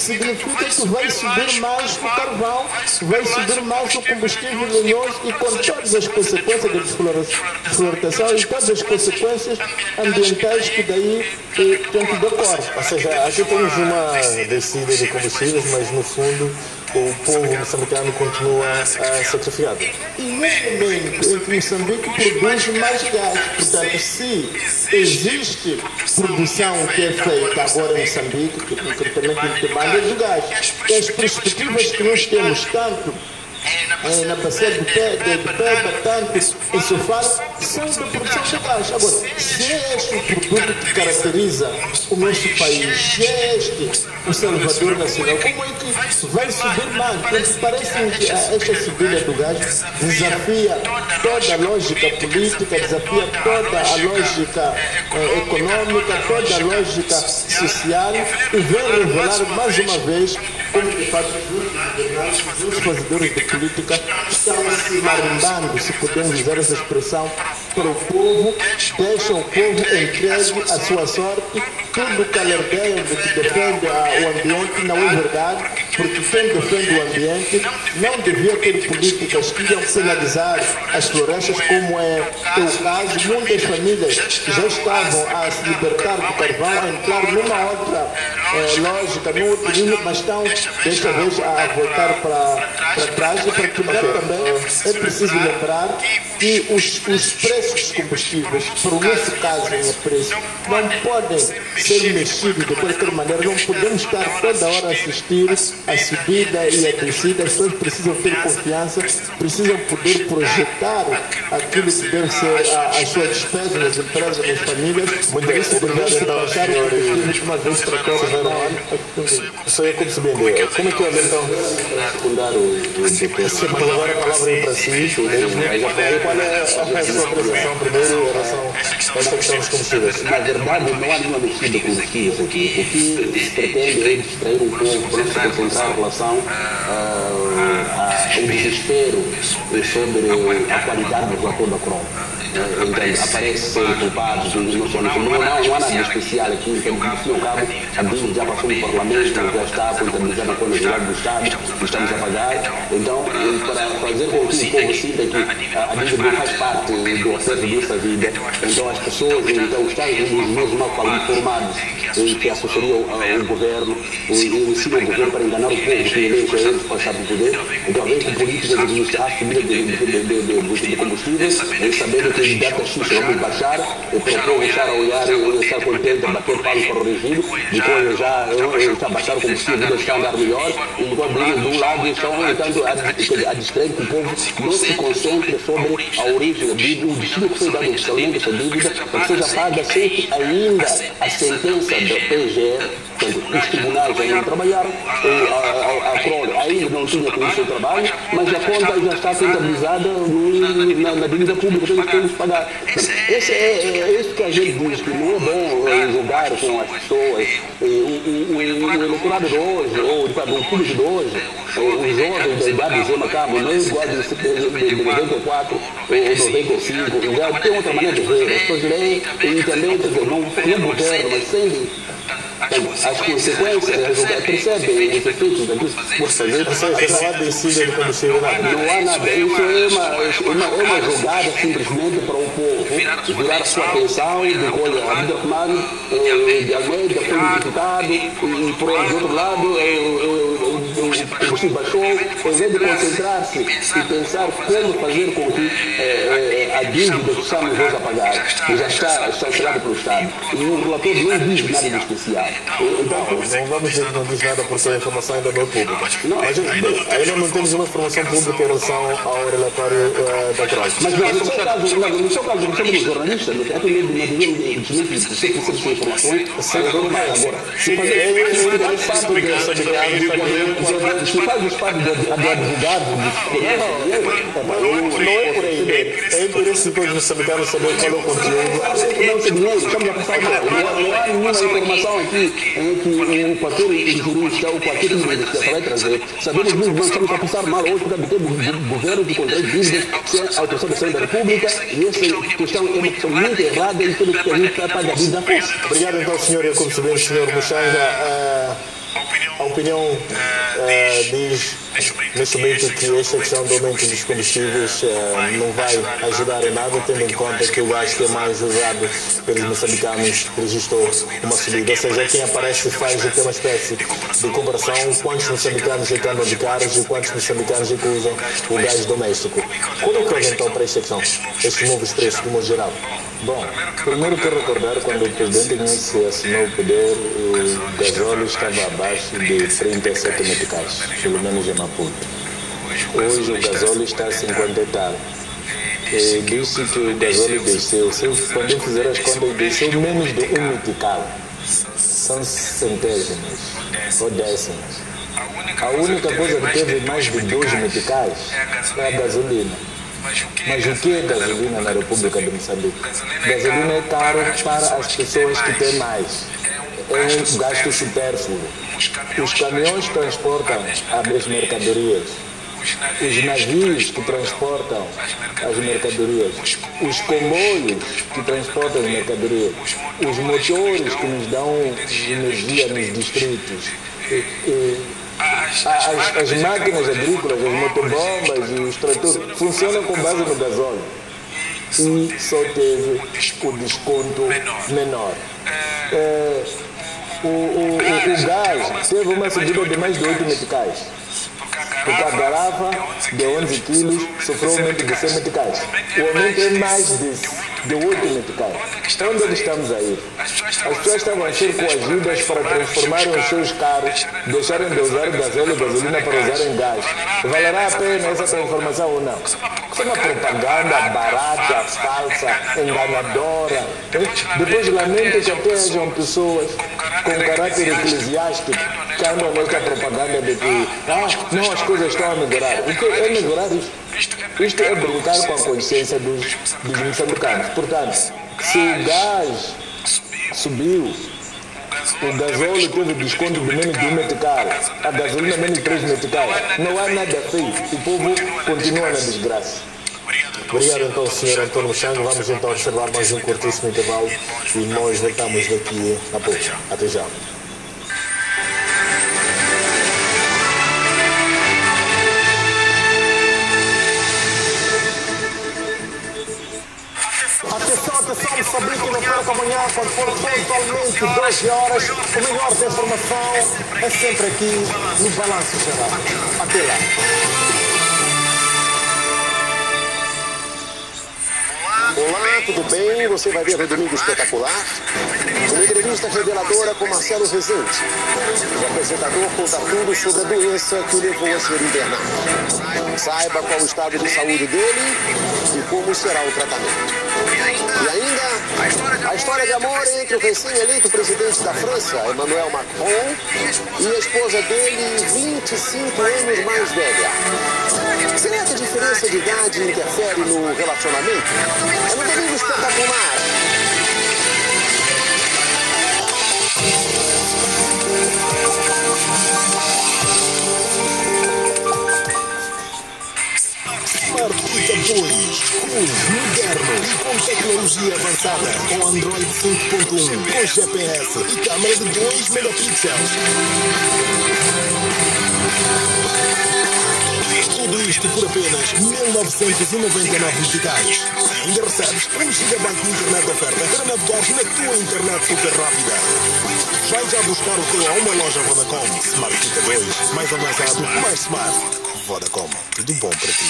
significa que vai subir mais o carvão, vai subir mais o combustível lenhoso e com todas as consequências da desflorestação e todas as consequências ambientais que daí tem que decorrer. Ou seja, aqui temos uma descida de combustíveis, mas no fundo o povo moçambicano continua a sacrificar. E no momento em que Moçambique produz mais gás, portanto, se existe produção que é feita agora em Moçambique, que concretamente em demanda de gás, e as perspectivas que nós temos tanto é, na bacia de pé, de pé, tanto em sofá, são da produção de gás. Agora, se é este o produto que caracteriza. o nosso país, se é este o Salvador Nacional, como é que vai subir mais? Porque parece que esta subida do gás desafia toda a lógica política, desafia toda a lógica eh, econômica, toda a lógica social. e vem revelar mais uma vez como de fato os fazedores de política estão se marimbando, se podemos usar essa expressão, para o povo, deixam o povo entregue à sua sorte, tudo que alardeia de que defende o ambiente não é verdade, porque quem defende o ambiente não devia ter políticas que iam penalizar as florestas, como é o caso, muitas famílias já estavam a se libertar do carvão, a entrar numa outra eh, lógica, mas estão desta vez a voltar para, trás e para também é preciso lembrar que os, os preços dos combustíveis, para o nosso caso em preço, não podem ser mexidos de qualquer maneira, não podemos estar toda hora a assistir a subida e a descida, as pessoas precisam ter confiança, precisam poder projetar aquilo que deve ser a, a sua despesa nas empresas, nas famílias, Muito isso obrigado, então, senhores. uma vez para todos. Só ia compreender. Como é que eu então? secundar o, o DP. Você pode agora a palavra aí para si. Aí já falei qual é a sua apreciação primeiro em relação a esta questão dos combustíveis. Na verdade, não há nenhuma mexida com combustíveis aqui. O que se pretende é distrair um pouco para se concentrar em relação ah, ao desespero sobre a qualidade do relator da Crom. Aparecem culpados, não, não, não, não há nada especial aqui, então, no fim e ao cabo, a Bíblia já passou no Parlamento, já está contabilizada com a Geral do Estado, estamos a pagar. Então, para fazer com que o povo sinta que a Bíblia não faz parte do acesso dessa vida, então as pessoas, então, estão os meus mal informados, que associariam ao governo, o governo para enganar o povo que elege eles para estar no poder. Então, vem com políticas de a subida de, de, de, de combustíveis, sabendo que as datas X vão baixar, o povo estar a olhar e estar contente, para o regime, depois já, já baixar o combustível, já está a andar melhor, e enquanto de um lado estão então, a, a distrair que o povo não se concentre sobre a origem o destino que foi dado oficialmente essa dívida, que seja paga sem que ainda a sentença da PGR Portanto, os tribunais ainda não trabalharam, a, a, a Crole ainda não tinha feito o seu trabalho, mas a conta já está contabilizada na, na dívida pública, têm que pagar. Esse é, é isso que a gente diz, que não é bom eh, jogar com as pessoas. Eh, O, o, o, eleitorado de hoje, ou o público de hoje, eh, os jovens da idade de Zé Macabo, não é igual de, de, de 94 ou 95, já tem outra maneira de ver. As pessoas leem e também, quer dizer, não, não é mas sentem as consequências, percebem os efeitos daquilo por fazer. Ou seja, não há descida de combustível nada. Não há nada. Isso é uma, é uma, é uma jogada simplesmente para o povo virar sua atenção de olha, Abdelrahman eh, de Almeida foi identificado e por do outro lado eh, eh, o combustível baixou, em vez de concentrar-se e pensar como fazer com que eh, eh, a dívida que estamos hoje a pagar já está, está pelo Estado. E o relator não diz nada de especial. Então, Não vamos dizer que não diz nada porque a informação ainda não é pública. Ainda não temos uma informação pública em relação ao relatório eh, da Croix. Mas não, no seu caso, não, no seu caso, você como jornalista, não tem medo de dizer que você de informações, agora, se fazer faz parte do se faz os parte do do advogado, Não é por aí. É interesse depois dos moçambicanos saber qual é o conteúdo. não dinheiro, estamos a passar mal. Não não há nenhuma informação aqui em que o qualquer jurista ou qualquer jurista vai trazer. Sabemos que nós estamos a passar mal hoje porque temos governo que contrai dívidas sem autorização da República e essa questão é uma questão muito errada e temos que a gente tratar da vida à força. Obrigado então, senhor, e como sabemos, senhor Muxanga, eh, a opinião eh, diz neste momento que esta questão do aumento dos combustíveis eh, não vai ajudar em nada, tendo em conta que o gás que é mais usado pelos moçambicanos registrou uma subida. Ou seja, quem aparece faz até uma espécie de comparação quantos moçambicanos é que andam de carros e quantos moçambicanos é que usam o gás doméstico. Qual é o que então para esta questão, estes novos preços de modo geral? Bom, primeiro quero recordar quando o presidente Inês assinou o poder, o gasóleo estava abaixo de 37 pelo menos em Maputo. Hoje o gasóleo está a 50 e tal. E disse que o gasóleo desceu, se eu- eu fizer as contas, desceu menos de um metical. São centésimas ou décimas. A única coisa que teve mais de dois meticais é a gasolina. Mas o que é gasolina na República de Moçambique? Gasolina é caro para as pessoas que têm mais. É um gasto supérfluo. Os caminhões transportam as mercadorias. Os navios que transportam as mercadorias. Os comboios que transportam as mercadorias. Os motores que nos dão energia nos distritos. E- e as, as máquinas agrícolas, as motobombas e os tratores funcionam com base no gasóleo. E só teve o desconto menor. É, o, o, o, gás teve uma subida de mais de 8 meticais. Porque a garrafa de 11 quilos sofreu um aumento de 100 meticais. O aumento é mais de, de 8 meticais. Onde é estamos a ir? As pessoas estavam a ser coagidas para transformarem os seus carros, deixarem de usar gasóleo e gasolina para usarem gás. Valerá a pena essa transformação ou não? Isso é uma propaganda barata, falsa, enganadora. Depois lamento que até hajam pessoas com caráter eclesiástico que andam nessa propaganda de que ah, não, as coisas estão a melhorar. O que é melhorar isto? Isto é brincar com a consciência dos, dos moçambicanos. Portanto, se o gás subiu, o gasóleo teve desconto de menos de um metical, a gasolina menos de três meticais, não há nada feito. O povo continua na desgraça. Obrigado então, senhor Antônio Muxanga. Vamos então observar mais um curtíssimo intervalo e nós voltamos daqui a pouco. Até já. Amanhã, quando for pontualmente 12 horas, o melhor da informação é sempre aqui no Balanço Geral. Até lá. Olá, tudo bem? Você vai ver o Domingo Espetacular? Uma entrevista reveladora com Marcelo Rezende. O apresentador conta tudo sobre a doença que o levou a ser internado. Saiba qual o estado de saúde dele e como será o tratamento. E ainda, a história de amor entre o recém-eleito presidente da França, Emmanuel Macron, e a esposa dele, 25 anos mais velha. Será que a diferença de idade interfere no relacionamento? É no domingo espetacular. Cool, moderno e com tecnologia avançada, com Android 5.1, com GPS e câmera de 2 megapixels. Tudo isto por apenas 1999 meticais. Ainda recebes 1 GB de internet oferta para navegares na tua internet super rápida. Vai já buscar o teu a uma loja Vodacom. Smart Pita 2, mais avançado, mais smart. Vodacom, tudo bom para ti.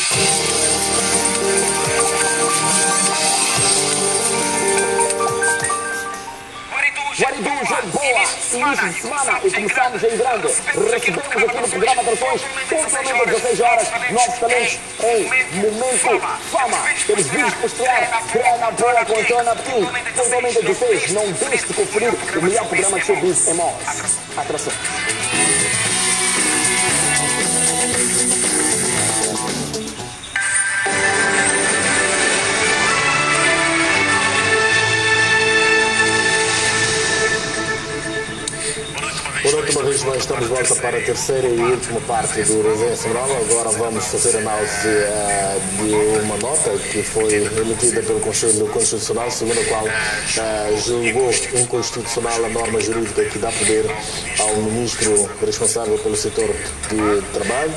Guaridu, jogo boa, início de semana e começamos em grande. Recebemos aqui no programa de atrações, pontualmente às 16 horas, novos talentos em Momento Fama. Temos vídeos para estrear, grana boa com Antônio Apti. Pontualmente às 16, não deixe de conferir o melhor programa de showbiz em Mons. Atração. Última vez, nós estamos de volta para a terceira e última parte do Resenha Semanal. Agora vamos fazer análise eh, de uma nota que foi emitida pelo Conselho Constitucional, segundo a qual eh, julgou inconstitucional a norma jurídica que dá poder ao ministro responsável pelo setor de trabalho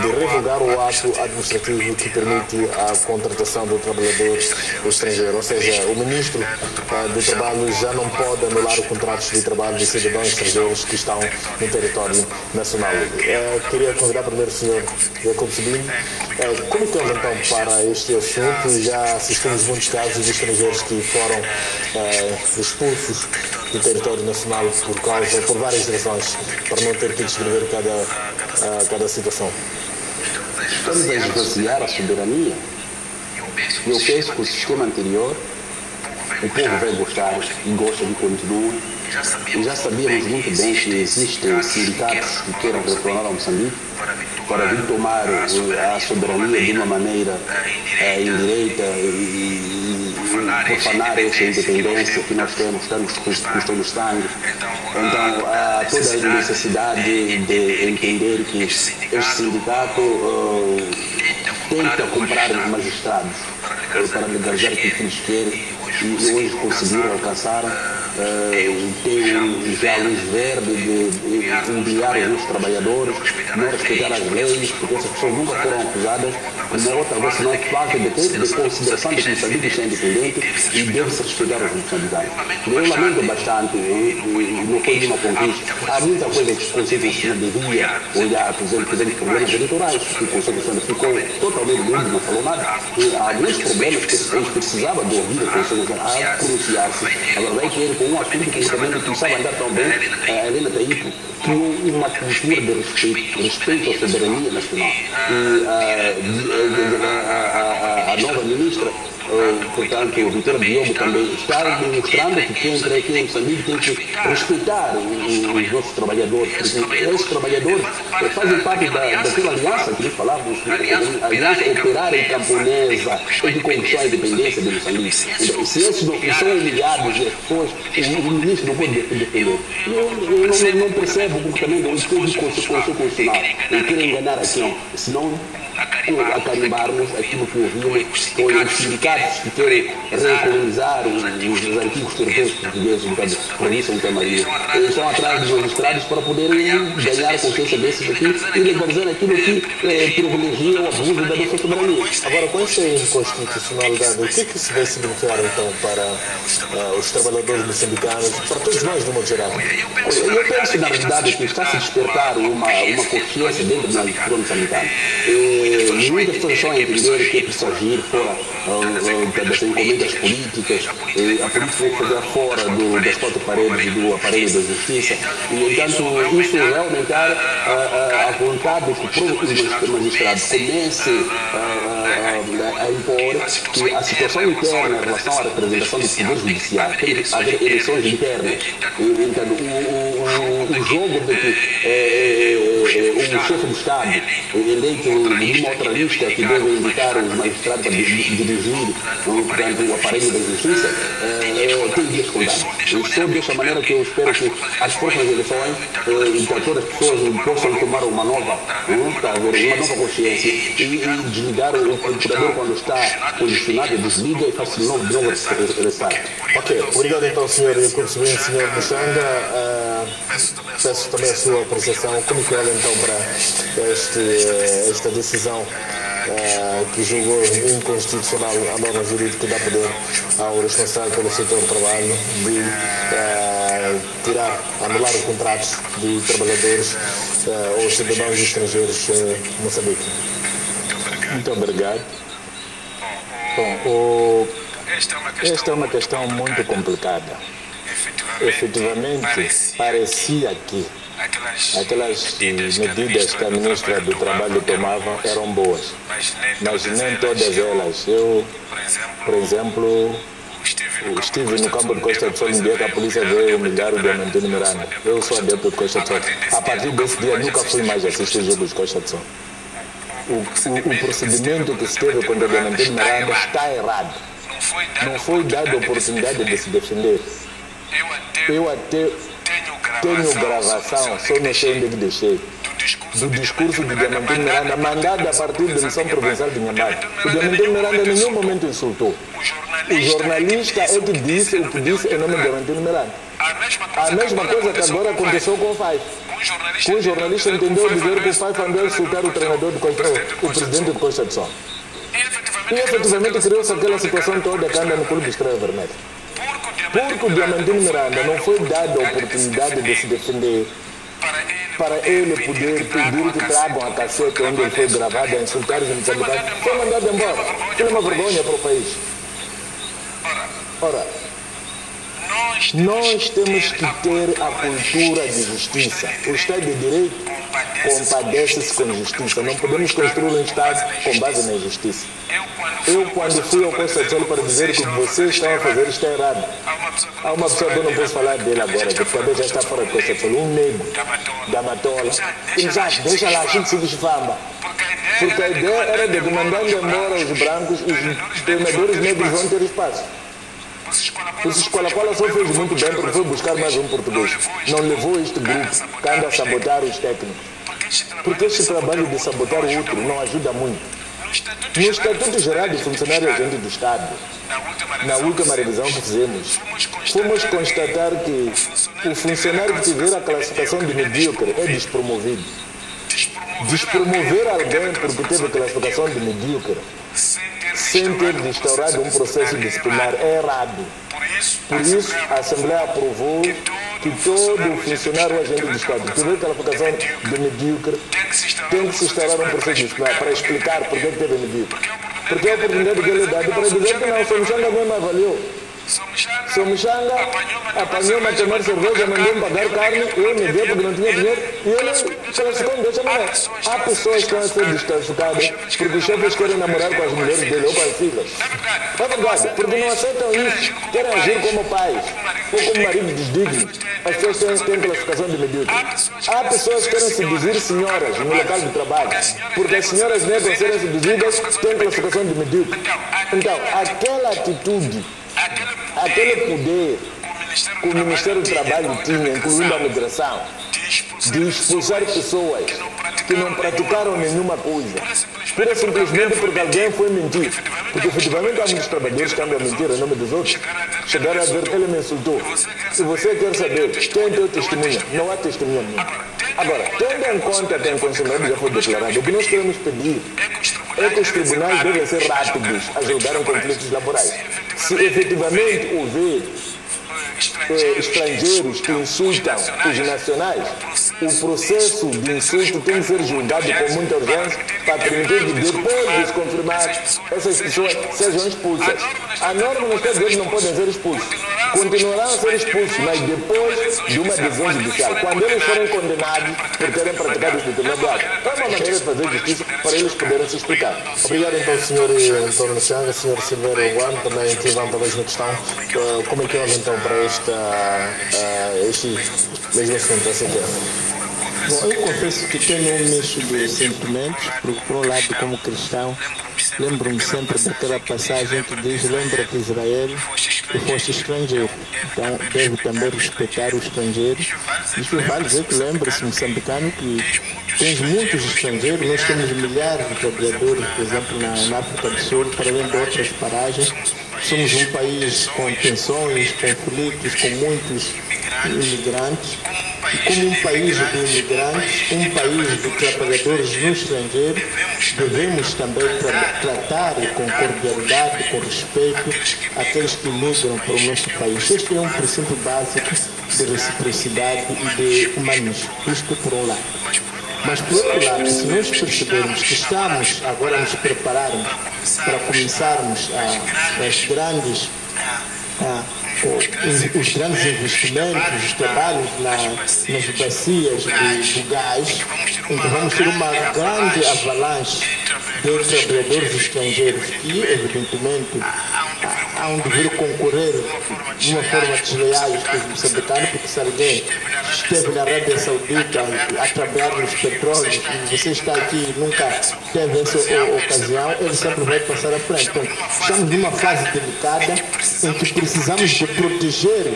de revogar o ato administrativo que permite a contratação do trabalhador estrangeiro. Ou seja, o ministro eh, do Trabalho já não pode anular os contratos de trabalho de cidadãos estrangeiros que estão no território nacional. Eh, queria convidar primeiro o senhor Jacob Sabino. Eh, como que olha então para este assunto? Já assistimos muitos casos de estrangeiros que foram eh, expulsos do território nacional por causa, por várias razões, para não ter que descrever cada, cada situação. Estamos a esvaziar a soberania. Eu penso que o sistema anterior, o povo vai gostar e gosta de continuar. E já sabíamos muito bem que existem sindicatos que queiram retornar ao Moçambique para vir tomar a soberania de uma maneira eh, indireita. e, profanar essa independência que nós temos, estamos com o sangue. Então, há toda a necessidade de entender que este sindicato eh, tenta comprar os magistrados para legalizar o que eles querem e hoje conseguiram alcançar eh, ter um- já luz verde de, de humilhar os trabalhadores, não respeitar as leis, porque essas pessoas nunca foram acusadas de outra vez, senão falta de, quê? de consideração de que Moçambique está independente e deve-se respeitar os moçambicanos. Eu lamento bastante, e, e não foi de uma conquista. Há muita coisa que o Conselho Constitucional devia olhar, por exemplo, por exemplo, problemas eleitorais, que o Conselho Constitucional ficou totalmente mudo, não falou nada. Há muitos problemas que a gente precisava de ouvir o Conselho A pronunciar-se. Agora vai querer com um assunto que também não precisava andar tão bem, a Helena Taípo criou uma cultura de respeito, respeito à soberania nacional. E a, a- a- a nova ministra eh, portanto, o Vitor Diogo também está demonstrando que quem entra aqui em Moçambique tem que respeitar os nossos trabalhadores, esses trabalhadores fazem parte da, daquela aliança que nós falávamos, a aliança operária e camponesa de conquistar a independência de Moçambique. Então, se esses não são as pessoas, o, ministro não pode def- defender. Eu, eu não, não- não percebo o comportamento do Conselho Constitucional. Ele quer enganar a quem? Senão a carimbarmos aquilo que ouvimos foi os sindicatos que querem recolonizar os, os antigos territórios portugueses, um isso é um tema aí. Eles estão atrás dos magistrados para poderem ganhar a consciência desses aqui e legalizar aquilo que eh, privilegia o abuso da nossa soberania. Agora, com esta inconstitucionalidade, o que, é que se vai significar então para ah, os trabalhadores moçambicanos, para todos nós, de modo geral? Eu penso, na realidade, que está a se despertar uma, uma consciência dentro da agricultura moçambicana. E muitas pessoas estão a entender que é preciso agir fora ah, ah, das encomendas políticas, e a política tem que fazer fora do, das quatro paredes do aparelho da justiça. E, entanto, isso vai aumentar ah, ah, a vontade que o próprio magistrado comece a a, a impor que a situação interna em relação à representação do Poder Judiciário tem que haver eleições internas. Então, o, o, o jogo de que é, é, o chefe do Estado eleito numa outra lista que deve indicar os magistrados para dirigir portanto, o aparelho da justiça é, tem dias contados. Só dessa maneira que eu espero que as próximas eleições então, todas as pessoas possam tomar uma nova, tá, uma nova consciência e, e desligar o quando está posicionado, desliga e faz de novo, de novo regressar. Ok, obrigado então, senhor Cursobem, senhor Buxanga. Uh, peço também a sua apreciação. Como que olha então para este, esta decisão uh, que julgou inconstitucional a norma jurídica que dá poder ao responsável pelo setor do trabalho de uh, tirar, anular os contratos de trabalhadores ou cidadãos estrangeiros em Moçambique? Muito obrigado. Bom, o, esta é uma questão muito complicada. Efetivamente, parecia que aquelas medidas que a ministra do Trabalho tomava eram boas, mas nem todas elas. Eu, por exemplo, estive no campo de Costa do Sol no dia que a polícia veio humilhar o Diamantino Miranda. Eu sou adepto de Costa do Sol. A partir desse dia nunca fui mais assistir jogos de Costa do Sol. O, o, procedimento que se teve contra o Diamantino Miranda está errado. Não foi dada a oportunidade de se defender. Eu até tenho gravação, só não sei onde que deixei, do discurso de Diamantino Miranda, mandado a partir da missão provincial de Nhambane. O Diamantino Miranda em nenhum momento insultou. O jornalista é que disse o que disse em nome de Diamantino Miranda. A mesma coisa que agora aconteceu com o Fai. Que o jornalista entendeu dizer que andou a insultar o treinador de Costa, o presidente de Sol. E efetivamente criou-se aquela situação toda que anda no clube de Estrela Vermelha. Porque o Diamantino Miranda não foi dada a oportunidade de se defender para ele poder pedir que tragam a cassete onde ele foi gravado a insultar os moçambicanos, foi mandado embora. Aquilo é uma vergonha para o país. Ora, nós temos que ter a cultura de justiça. O Estado de Direito compadece-se com justiça. Não podemos construir um Estado com base na injustiça. Eu, quando fui ao Sol para dizer que vocês estão a fazer está errado, há uma pessoa que eu não posso falar dele agora, que também já está fora do Sol, um negro da Matola, diz, ah, deixa lá, a gente se desfamba. Porque a ideia era de mandando embora os brancos, os treinadores negros vão ter espaço. O Escola Cola só fez muito bem porque foi buscar mais um português. Não levou este grupo que anda a sabotar os técnicos. Porque este trabalho de sabotar o outro não ajuda muito. No Estatuto Geral de Funcionário Agente do Estado, na última revisão que fizemos, fomos constatar que o funcionário que tiver a classificação de medíocre é despromovido. Despromover alguém porque teve a classificação de medíocre sem ter instaurado um processo disciplinar é errado. Por isso, a Assembleia aprovou que todo funcionário agente do Estado que tiver qualificação de medíocre tem que se instaurar um processo disciplinar para explicar por que teve medíocre. Porque é a oportunidade que ele dá para dizer que não, São Xanga mesmo avaliou. São Xanga apanhou-me a tomar cerveja, mandou-me pagar carne, eu me dei porque não tinha dinheiro e ele maneira. Há pessoas que estão a ser desclassificadas porque os chefes querem namorar com as mulheres dele ou com as filhas. É verdade, porque não aceitam isso, querem agir como pais ou como maridos desdignos. As pessoas têm, têm classificação de medíocre. Há pessoas que querem seduzir senhoras no local de trabalho, porque as senhoras negras serem seduzidas têm classificação de medíocre. Então, aquela atitude, aquele poder que o Ministério do Trabalho tinha, incluindo a migração, expulsar pessoas que não praticaram nenhuma coisa, pura simplesmente porque alguém foi mentir. Porque efetivamente há muitos trabalhadores que andam a mentir em nome dos outros. Chegaram a ver, ele me insultou. Se você quer saber quem tem o testemunho, não há testemunha nenhuma. Agora, tendo em conta que a inconstitucionalidade já foi declarada, o que nós queremos pedir é que os tribunais devem ser rápidos a julgar em conflitos laborais. Se efetivamente houver estrangeiros que insultam os nacionais, o processo de insulto tem que ser julgado com muita urgência para permitir que depois de confirmar essas pessoas sejam expulsas. A norma nos dizer que não podem ser expulsos. continuarão a ser expulsos, mas depois de uma decisão judicial. Quando eles forem condenados por terem praticado este intermediário, é uma maneira de fazer justiça para eles poderem se explicar. Obrigado então, Sr. Antônio Changa, Sr. Silveiro Guan, também que levantam a mesma questão. Uh, como é que olha então para esta, uh, este mesmo assunto, essa aqui Bom, eu confesso que tenho um misto de sentimentos, porque por um lado, como cristão, lembro-me sempre daquela passagem que diz, lembra-te Israel que foste estrangeiro. Então deve também respeitar o estrangeiro. Isto vale dizer que lembra-se moçambicano que tens muitos estrangeiros, nós temos milhares de trabalhadores, por exemplo, na, na África do Sul, para além de outras paragens. Somos um país com tensões, conflitos, com muitos imigrantes. E como um país de imigrantes, um país de trabalhadores no estrangeiro, devemos também tra tratar com cordialidade, com respeito, aqueles que migram para o nosso país. Este é um princípio básico de reciprocidade e de humanismo. Isto por um lado. Mas, por outro lado, se nós percebermos que estamos agora a nos prepararmos para começarmos a, as grandes, os, os, grandes investimentos, os trabalhos na, nas bacias do, do gás, então vamos ter uma grande avalanche de trabalhadores estrangeiros. Que, evidentemente, hão de vir concorrer de uma forma desleal os moçambicanos, porque se alguém esteve na Arábia Saudita a trabalhar nos petróleos e você está aqui e nunca teve essa ocasião, ele sempre vai passar à frente. Então, estamos numa fase delicada em que precisamos de proteger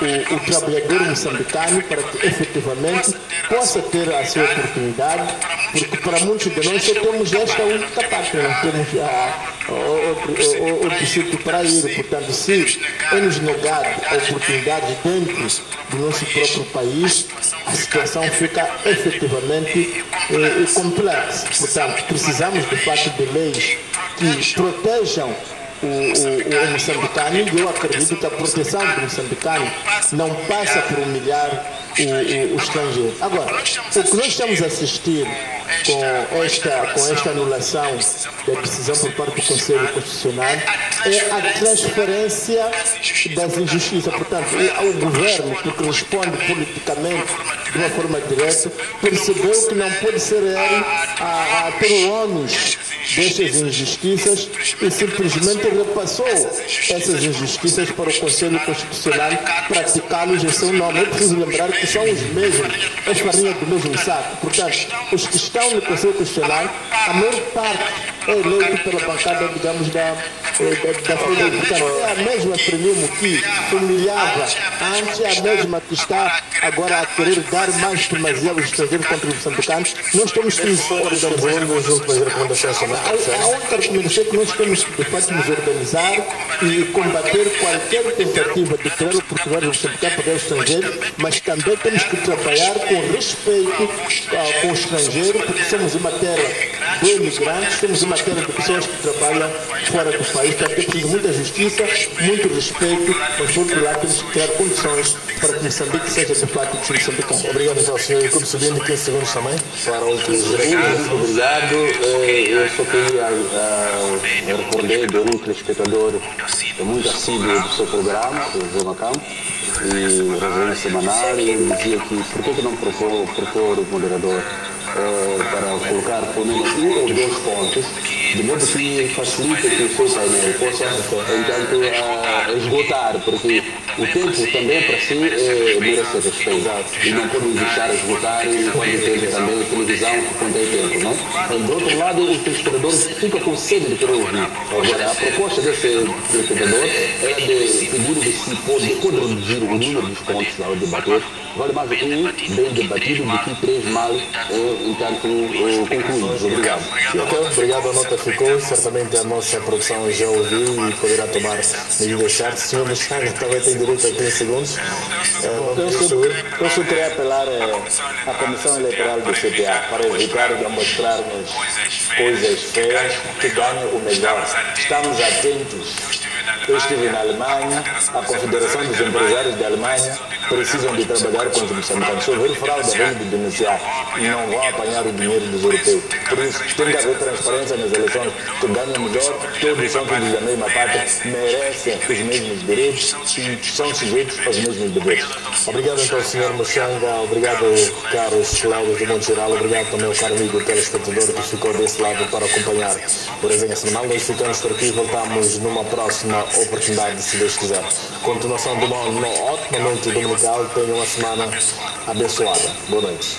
o, o, trabalhador moçambicano para que efetivamente possa ter a sua oportunidade, porque para muitos de nós só temos esta única parte, não temos a, outro, outro sítio para ir. Portanto, se nos negado a oportunidade dentro do nosso próprio país, a situação fica efetivamente eh, complexa. Portanto, precisamos de fato de leis que protejam o, o, o moçambicano e eu acredito que a proteção do moçambicano não passa por humilhar o, o, o estrangeiro. Agora, o que nós estamos a assistir com esta, com esta anulação da decisão por parte do Conselho Constitucional é a transferência das injustiças. Portanto, o governo, que responde politicamente de uma forma direta, percebeu que não pode ser ele a, a ter o ônus destas injustiças e simplesmente repassou essas injustiças para o Conselho Constitucional praticá-los em seu nome. Preciso lembrar que são os mesmos, as farinhas do mesmo saco. Portanto, os que estão no Conselho Constitucional, a maior parte é eleito pela bancada, digamos, da, da, da Portanto, é a mesma Frelimo que humilhava antes, é a mesma que está agora a querer dar mais primazia aos estrangeiros contra os moçambicanos. Nós temos que nos organizar. A outra recomendação é que nós temos de fato nos organizar e combater qualquer tentativa de criar oportunidades de moçambicanos para o estrangeiro, mas também temos que trabalhar com respeito com o estrangeiro, porque somos uma terra de imigrantes, somos uma terra de pessoas que trabalham fora do país, portanto é preciso muita justiça, muito respeito, mas por outro lado temos que criar condições para que Moçambique seja de fato de moçambicano. Obrigado então, senhor. E como subindo 15 segundos também para outros Muito obrigado. Eh, eu só queria uh, recordar de um telespectador muito assíduo do seu programa, o João Macampo, e resenha semanal, e dizia que por que não propor, propor o moderador uh, para colocar pelo menos um ou dois pontos, de modo que facilite que o seu painel possa, entanto, uh, esgotar, porque o tempo também para si uh, merece respeito e não podemos deixar esgotar quando tem também a televisão que contém tempo, não? Do outro lado, os telespectadores ficam com sede de ouvir. Agora, a proposta desse telespectador é de pedir de se pode, pode reduzir o número dos pontos ao debater, vale mais um bem debatido do que três mal enquanto concluídos. Obrigado. Ok, obrigado. A nota ficou. Certamente a nossa produção já ouviu e poderá tomar medidas certas. Senhor Mexanga também tem direito a 30 segundos. Eu só, eu só queria apelar à Comissão Eleitoral do CTA para evitar de mostrarmos coisas feias que ganhem o melhor. Estamos atentos Eu estive na Alemanha, a Confederação dos Empresários da Alemanha precisam de trabalhar com os moçambicanos. Se houver fraude, vêm de denunciar e não vão apanhar o dinheiro dos europeus. Por isso, tem que haver transparência nas eleições, que ganham melhor, todos são filhos da mesma pátria, merecem os mesmos direitos e são sujeitos aos mesmos deveres. Obrigado então, Sr. Mochanga, obrigado, caros Cláudio de Geral, obrigado também ao caro amigo telespectador que ficou desse lado para acompanhar o Resenha Semanal. Nós ficamos por aqui voltamos numa próxima oportunidade, se Deus quiser. Continuação de uma, ótima noite dominical, tenha uma semana abençoada. Boa noite.